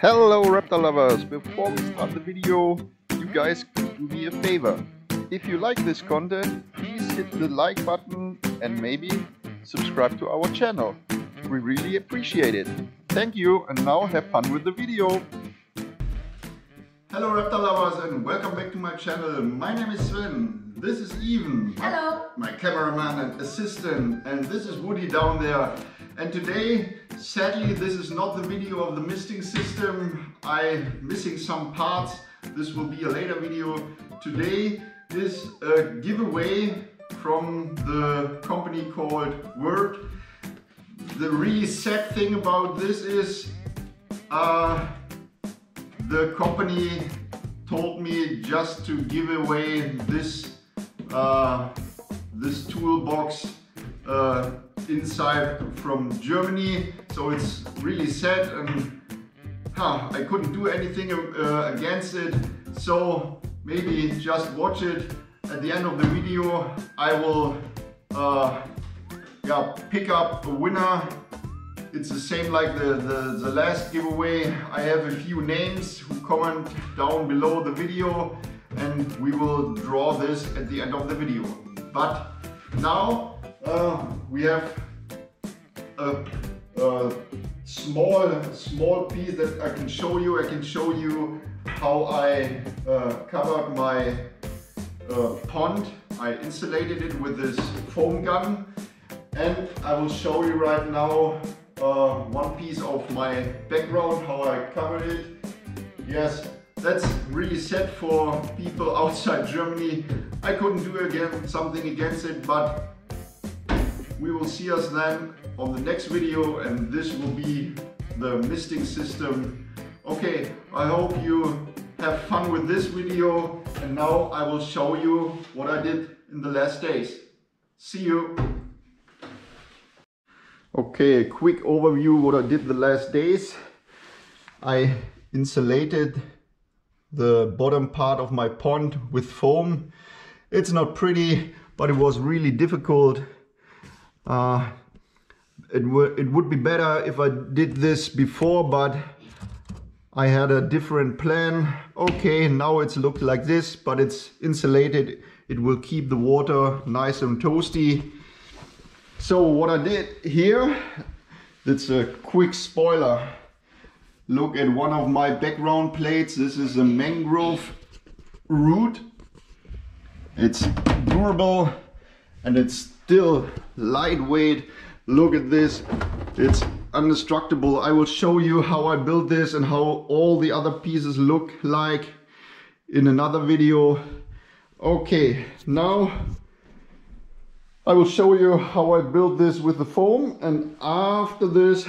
Hello Raptor lovers! Before we start the video, you guys could do me a favor. If you like this content, please hit the like button and maybe subscribe to our channel. We really appreciate it. Thank you and now have fun with the video. Hello Raptor lovers and welcome back to my channel. My name is Sven. This is Even. Hello. My cameraman and assistant. And this is Woody down there. And today, sadly, this is not the video of the misting system. I'm missing some parts. This will be a later video. Today is a giveaway from the company called Würth. The really sad thing about this is uh, the company told me just to give away this uh, this toolbox uh, inside from Germany. So it's really sad and huh, I couldn't do anything uh, against it. So maybe just watch it. At the end of the video I will uh, yeah, pick up a winner. It's the same like the, the, the last giveaway. I have a few names who comment down below the video and we will draw this at the end of the video. But now uh, we have a, a, small small piece that I can show you. I can show you how I uh, covered my uh, pond. I insulated it with this foam gun and I will show you right now uh, one piece of my background, how I covered it. Yes, that's really sad for people outside Germany. I couldn't do again something against it, but we will see us then on the next video and this will be the misting system. Okay, I hope you have fun with this video and now I will show you what I did in the last days. See you! Okay, a quick overview what I did the last days. I insulated the bottom part of my pond with foam. It's not pretty, but it was really difficult. Uh, it, it would be better if I did this before, but I had a different plan. Okay, now it's looked like this, but it's insulated. It will keep the water nice and toasty. So what I did here, it's a quick spoiler. Look at one of my background plates. This is a mangrove root. It's durable and it's still lightweight. Look at this. It's indestructible. I will show you how I built this and how all the other pieces look like in another video. Okay, now I will show you how I built this with the foam and after this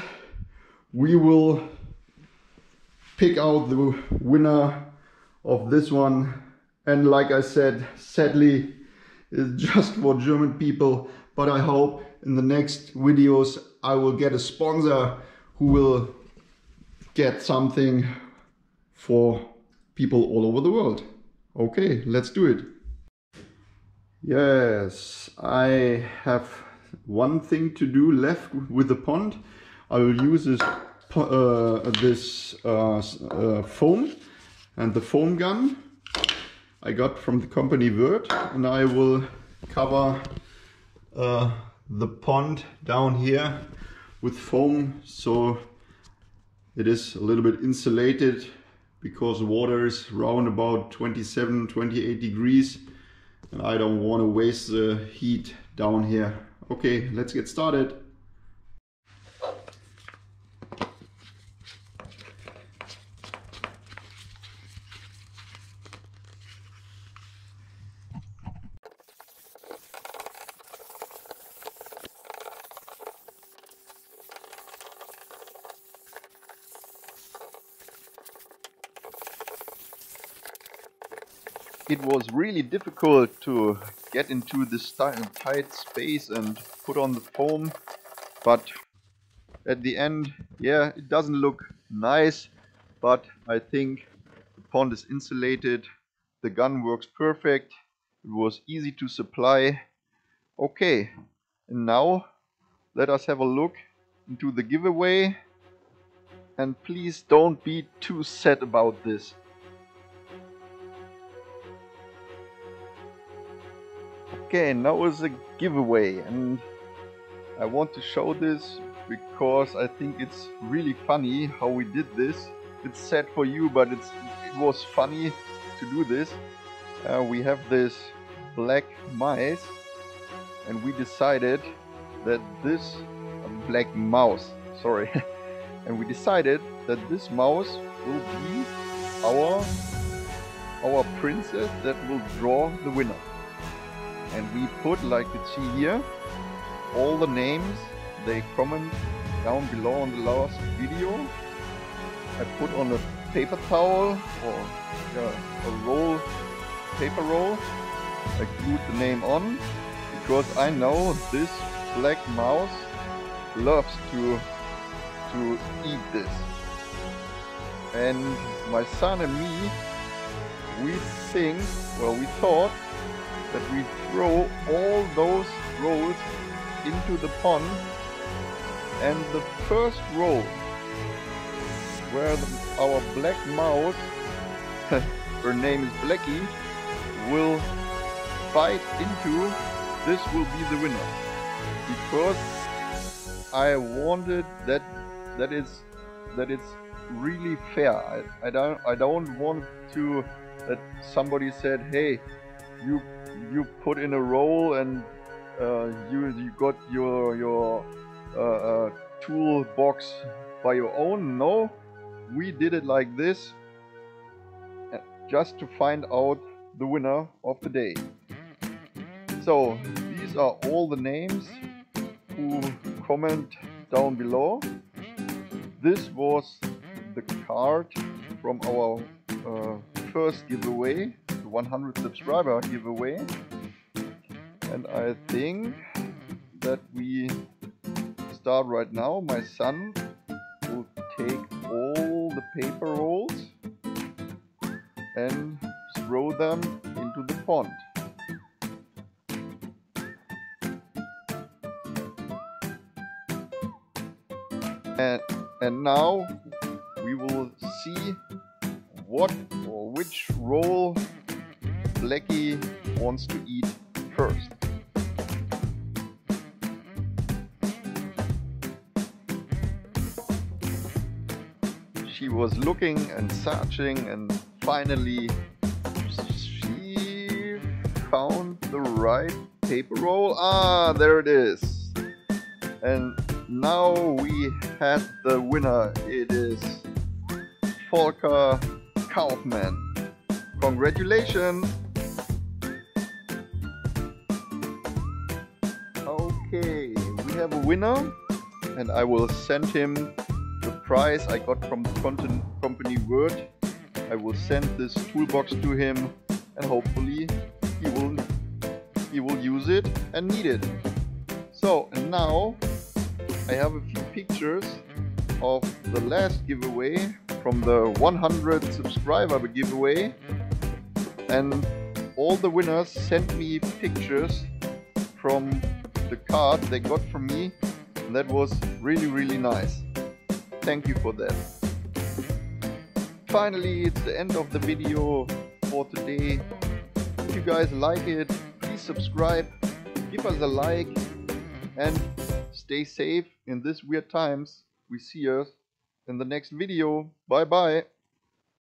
we will pick out the winner of this one and like I said sadly it's just for German people but I hope in the next videos I will get a sponsor who will get something for people all over the world. Okay, let's do it. Yes, I have one thing to do left with the pond. I will use this uh, this uh, uh, foam and the foam gun I got from the company Würth and I will cover uh, the pond down here with foam. So it is a little bit insulated because the water is around about 27 28 degrees and I don't want to waste the heat down here. Okay let's get started it was really difficult to get into this tight space and put on the foam but at the end yeah it doesn't look nice but I think the pond is insulated the gun works perfect it was easy to supply okay and now let us have a look into the giveaway and please don't be too sad about this. Okay, now is a giveaway and I want to show this because I think it's really funny how we did this. It's sad for you, but it's it was funny to do this. Uh, we have this black mice and we decided that this black mouse, sorry, and we decided that this mouse will be our our princess that will draw the winner. And we put, like you see here, all the names they comment down below on the last video. I put on a paper towel or yeah, a roll, paper roll. I glued the name on because I know this black mouse loves to to eat this. And my son and me, we think, well we thought that we throw all those rolls into the pond and the first roll where the, our black mouse her name is Blackie will bite into this will be the winner. Because I wanted that that is that it's really fair. I, I don't I don't want to that somebody said hey you you put in a roll and uh, you you got your your uh, uh, toolbox by your own. No, we did it like this uh, just to find out the winner of the day. So these are all the names who comment down below. This was the card from our uh, first giveaway, 100 subscriber giveaway. And I think that we start right now. My son will take all the paper rolls and throw them into the pond. And, and now we will see what or which roll Blackie wants to eat first. She was looking and searching and finally she found the right paper roll. Ah, there it is. And now we had the winner. It is Volker Kaufmann. Congratulations! Okay, we have a winner and I will send him the prize I got from the content company Würth. I will send this toolbox to him and hopefully he will he will use it and need it. So now I have a few pictures of the last giveaway from the 100 subscriber giveaway and all the winners sent me pictures from the card they got from me and that was really really nice thank you for that finally it's the end of the video for today if you guys like it please subscribe give us a like and stay safe in these weird times. We see us in the next video. Bye bye.